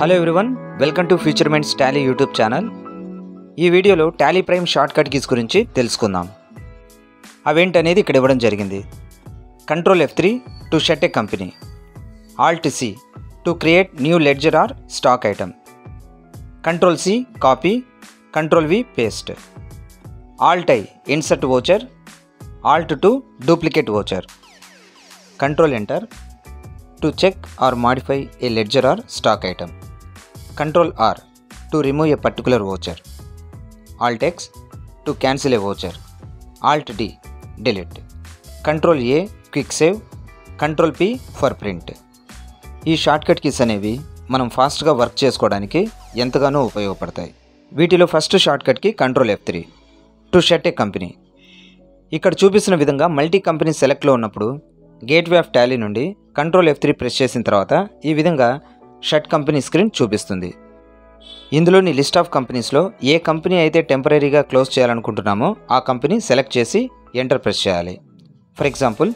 Hello everyone welcome to future మెంట్స్ Tally YouTube channel ఈ వీడియోలో Tally prime short cut keys గురించి తెలుసుకుందాం. అవేంటనేది ఇక్కడ ఇవ్వడం జరిగింది. Control F three to shut a company alt C to create new ledger or stock item control C copy control V paste alt I insert voucher alt two duplicate voucher control enter to check or modify a ledger or stock item control R to remove a particular voucher. Alt X to cancel a voucher. Alt D delete. Control A quick save control P for print ఈ shortcut keys అనేవి మనం ఫాస్ట్గా work చేసుకోవడానికి ఎంతగానో ఉపయోగపడతాయి వీటిలో first షార్ట్కట్కి control F three to shut a company ఇక్కడ చూపిస్తున్న విధంగా మల్టీ కంపెనీ సెలెక్ట్లో ఉన్నప్పుడు గేట్వే ఆఫ్ టాలీ నుండి కంట్రోల్ ఎఫ్ త్రీ ప్రెస్ చేసిన తర్వాత ఈ విధంగా షట్ కంపెనీ స్క్రీన్ చూపిస్తుంది. ఇందులోని లిస్ట్ ఆఫ్ కంపెనీస్లో ఏ కంపెనీ అయితే టెంపరీగా క్లోజ్ చేయాలనుకుంటున్నామో ఆ కంపెనీ సెలెక్ట్ చేసి ఎంటర్ ప్రెస్ చేయాలి. For example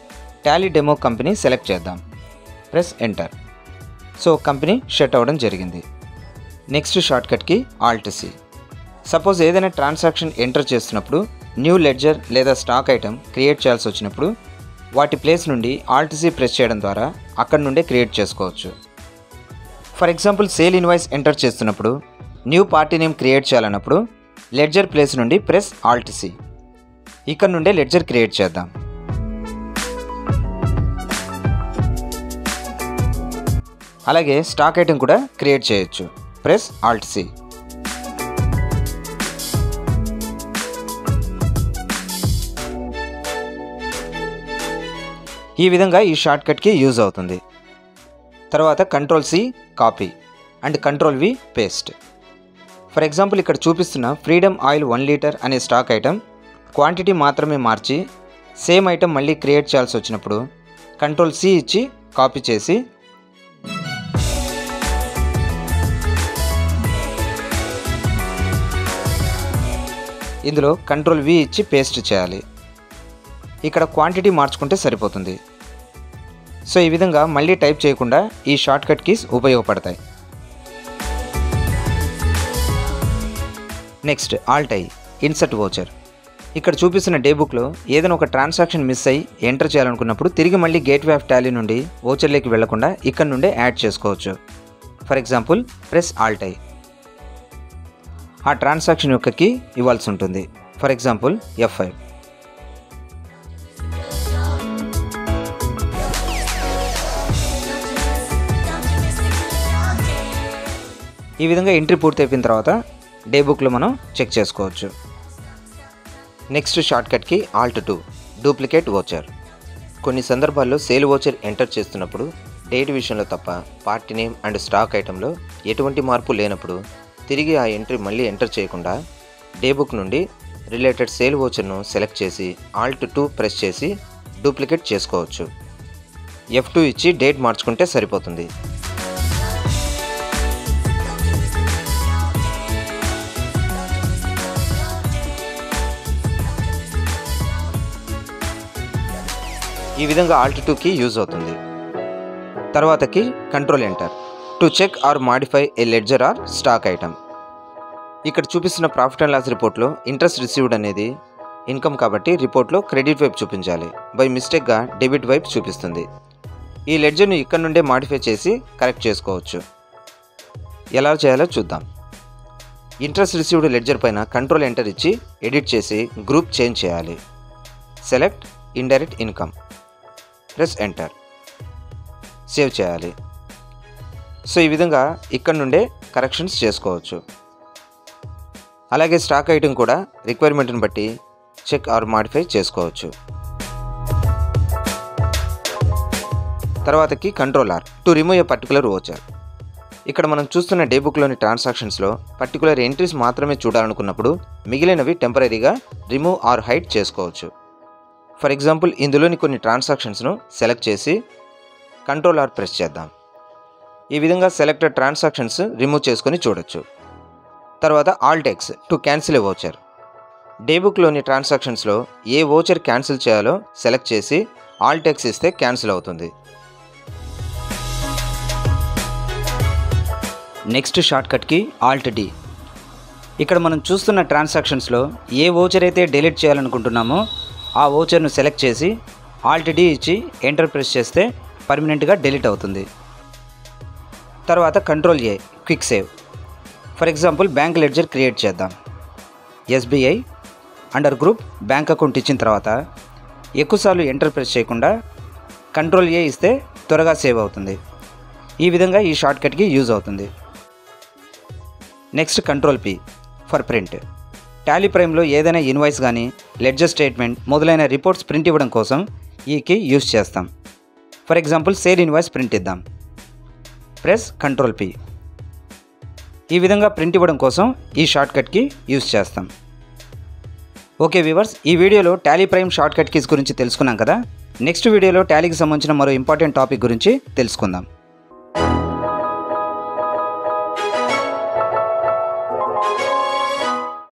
Tally demo company select చేద్దాం. Press enter. So company shut అవ్వడం జరిగింది. నెక్స్ట్ షార్ట్కట్కి ఆల్ట్ సి. సపోజ్ ఏదైనా ట్రాన్సాక్షన్ ఎంటర్ చేస్తున్నప్పుడు న్యూ లెడ్జర్ లేదా స్టాక్ ఐటమ్ క్రియేట్ చేయాల్సి వచ్చినప్పుడు వాటి ప్లేస్ నుండి ఆల్ట్ సి ప్రెస్ చేయడం ద్వారా అక్కడ నుండే క్రియేట్ చేసుకోవచ్చు. For example sale invoice enter చేస్తున్నప్పుడు న్యూ పార్టీ నేమ్ క్రియేట్ చేయాలన్నప్పుడు లెడ్జర్ ప్లేస్ నుండి ప్రెస్ ఆల్ట్ సి. ఇక్కడ నుండే లెడ్జర్ క్రియేట్ చేద్దాం. అలాగే స్టాక్ ఐటమ్ కూడా క్రియేట్ చేయొచ్చు. Press alt C. ఈ విధంగా ఈ షార్ట్కట్కి యూజ్ అవుతుంది. తర్వాత control C copy and control V paste for example ఇక్కడ చూపిస్తున్న ఫ్రీడమ్ ఆయిల్ వన్ లీటర్ అనే స్టాక్ ఐటెం క్వాంటిటీ మాత్రమే మార్చి సేమ్ ఐటమ్ మళ్ళీ క్రియేట్ చేయాల్సి వచ్చినప్పుడు కంట్రోల్ సి ఇచ్చి కాపీ చేసి ఇందులో కంట్రోల్ వి ఇచ్చి పేస్ట్ చేయాలి. ఇక్కడ క్వాంటిటీ మార్చుకుంటే సరిపోతుంది. సో ఈ విధంగా మళ్ళీ టైప్ చేయకుండా ఈ షార్ట్కట్ కీస్ ఉపయోగపడతాయి. Next alt I insert voucher. ఇక్కడ చూపిస్తున్న డే బుక్లో ఏదైనా ఒక ట్రాన్సాక్షన్ మిస్ అయ్యి ఎంటర్ చేయాలనుకున్నప్పుడు తిరిగి మళ్ళీ గేట్వే ఆఫ్ టాలీ నుండి ఓచర్లోకి వెళ్ళకుండా ఇక్కడ నుండే యాడ్ చేసుకోవచ్చు. For example press alt I ఆ ట్రాన్సాక్షన్ యొక్క కీ ఇవ్వాల్సి ఉంటుంది. ఫర్ ఎగ్జాంపుల్ ఎఫ్ ఫైవ్ ఈ విధంగా ఎంట్రీ పూర్తి అయిపోయిన తర్వాత డే బుక్లో మనం చెక్ చేసుకోవచ్చు. నెక్స్ట్ షార్ట్కట్కి ఆల్ట్ టూ డూప్లికేట్ ఓచర్ కొన్ని సందర్భాల్లో సేల్ ఓచర్ ఎంటర్ చేస్తున్నప్పుడు డేట్ విషయంలో తప్ప పార్టీ నేమ్ అండ్ స్టాక్ ఐటెంలో ఎటువంటి మార్పు లేనప్పుడు తిరిగి ఆ ఎంట్రీ మళ్ళీ ఎంటర్ చేయకుండా డే బుక్ నుండి రిలేటెడ్ సేల్ ఓచర్ను సెలెక్ట్ చేసి ఆల్ట్ టూ ప్రెస్ చేసి డూప్లికేట్ చేసుకోవచ్చు. ఎఫ్ టూ ఇచ్చి డేట్ మార్చుకుంటే సరిపోతుంది. ఈ విధంగా ఆల్ట్ టూకి యూజ్ అవుతుంది. తర్వాతకి control enter to check or modify a ledger or stock item ఇక్కడ చూపిస్తున్న ప్రాఫిట్ అండ్ లాస్ రిపోర్ట్లో ఇంట్రెస్ట్ రిసీవ్డ్ అనేది ఇన్కమ్ కాబట్టి రిపోర్ట్లో క్రెడిట్ వైపు చూపించాలి. బై మిస్టేక్గా డెబిట్ వైపు చూపిస్తుంది. ఈ లెడ్జర్ను ఇక్కడ నుండే మాడిఫై చేసి కరెక్ట్ చేసుకోవచ్చు. ఎలా చేయాలో చూద్దాం. ఇంట్రెస్ట్ రిసీవ్డ్ లెడ్జర్ పైన కంట్రోల్ ఎంటర్ ఇచ్చి ఎడిట్ చేసి గ్రూప్ చేంజ్ చేయాలి. Select indirect income press enter. Save చేయాలి. సో ఈ విధంగా ఇక్కడ నుండే కరెక్షన్స్ చేసుకోవచ్చు. అలాగే స్టాక్ ఐటెం కూడా రిక్వైర్మెంట్ని బట్టి చెక్ ఆర్ మాడిఫై చేసుకోవచ్చు. తర్వాతకి control R to remove a particular voucher. ఇక్కడ మనం చూస్తున్న డే బుక్లోని ట్రాన్సాక్షన్స్లో పర్టికులర్ ఎంట్రీస్ మాత్రమే చూడాలనుకున్నప్పుడు మిగిలినవి టెంపరీగా రిమూవ్ ఆర్ హైడ్ చేసుకోవచ్చు. ఫర్ ఎగ్జాంపుల్ ఇందులోని కొన్ని ట్రాన్సాక్షన్స్ను సెలెక్ట్ చేసి కంట్రోల్ ఆర్ ప్రెస్ చేద్దాం. ఈ విధంగా సెలెక్టెడ్ ట్రాన్సాక్షన్స్ రిమూవ్ చేసుకొని చూడొచ్చు. తర్వాత alt X to cancel a voucher డేబుక్లోని ట్రాన్సాక్షన్స్లో ఏ ఓచర్ క్యాన్సిల్ చేయాలో సెలెక్ట్ చేసి ఆల్ టెక్స్ ఇస్తే క్యాన్సిల్ అవుతుంది. నెక్స్ట్ షార్ట్కట్కి ఆల్ట్ డి. ఇక్కడ మనం చూస్తున్న ట్రాన్సాక్షన్స్లో ఏ ఓచర్ అయితే డిలీట్ చేయాలనుకుంటున్నామో ఆ ఓచర్ను సెలెక్ట్ చేసి ఆల్ట్ డి ఇచ్చి ఎంటర్ ప్రెస్ చేస్తే పర్మనెంట్గా డిలీట్ అవుతుంది. తర్వాత control A quick save for example bank ledger create చేద్దాం. SBI under group bank account ఇచ్చిన తర్వాత ఎక్కువసార్లు ఎంటర్ ప్రెస్ చేయకుండా కంట్రోల్ ఏ ఇస్తే త్వరగా సేవ్ అవుతుంది. ఈ విధంగా ఈ షార్ట్కట్కి యూజ్ అవుతుంది. Next control P for print Tally ప్రైమ్లో ఏదైనా ఇన్వాయిస్ కానీ లెడ్జర్ స్టేట్మెంట్ మొదలైన రిపోర్ట్స్ ప్రింట్ ఇవ్వడం కోసం ఈ కీ యూజ్ చేస్తాం. For example sale invoice print ఇద్దాం. Press control P. ఈ విధంగా ప్రింట్ ఇవ్వడం కోసం ఈ షార్ట్కట్కి యూజ్ చేస్తాం. ఓకే వ్యూవర్స్ ఈ వీడియోలో టాలీ ప్రైమ్ షార్ట్కట్ కీస్ గురించి తెలుసుకున్నాం కదా? నెక్స్ట్ వీడియోలో టాలీకి సంబంధించిన మరో ఇంపార్టెంట్ టాపిక్ గురించి తెలుసుకుందాం.